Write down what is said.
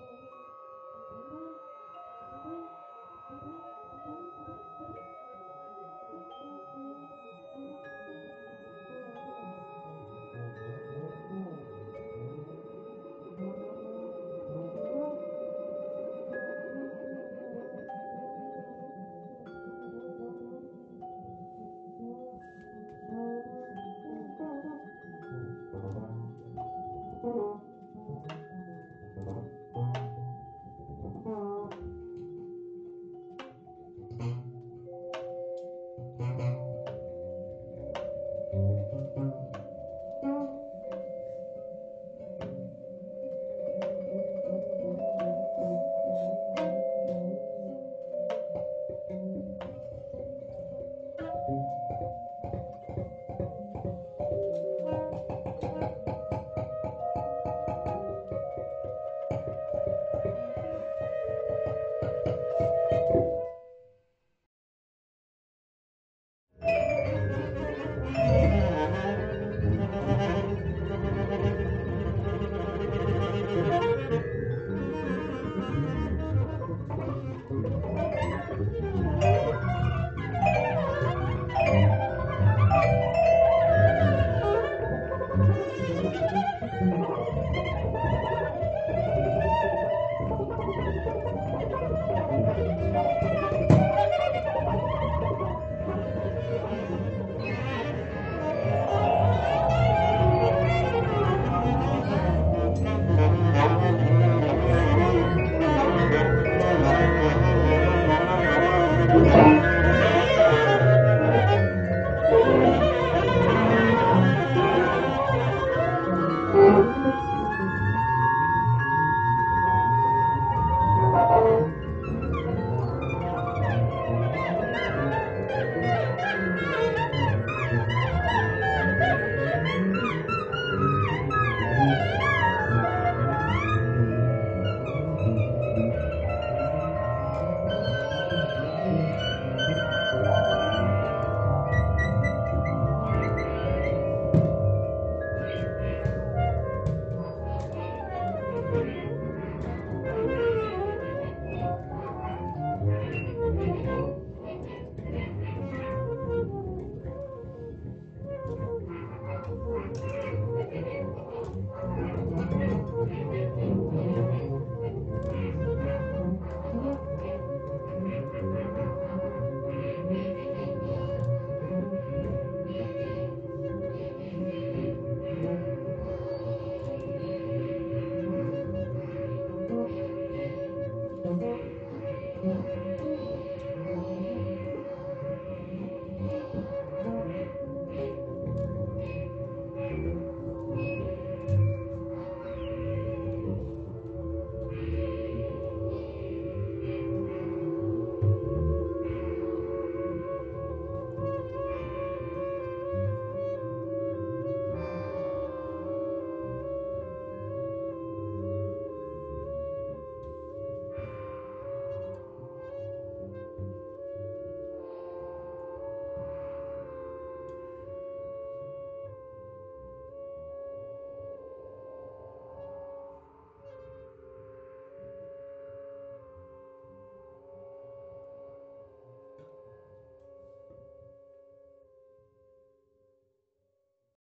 home.